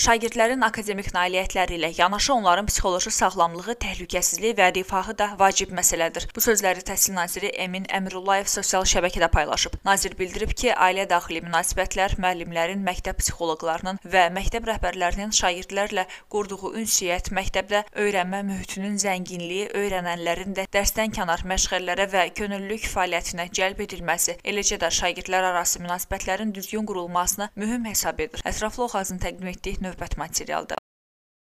Şagirdlərin akademik nailiyyətləri ilə yanaşı onların psixoloji sağlamlığı, təhlükəsizliyi və rifahı da vacib məsələdir. Bu sözləri Təhsil naziri Emin Əmirullayev sosial şəbəkədə paylaşıb. Nazir bildirib ki, ailə daxili münasibətlər müəllimlərin, məktəb psixoloqlarının və məktəb rəhbərlərinin şagirdlərlə qurduğu ünsiyyət, məktəbdə öyrənmə mühitinin zənginliyi, öyrənənlərin də dərsdən kənar məşğələlərə və könüllülük fəaliyyətinə cəlb edilməsi, eləcə də şagirdlər arası münasibətlərin düzgün qurulmasını mühüm hesab edir. Ətraflı Oğazın təqdim etdiyi növbət materialda.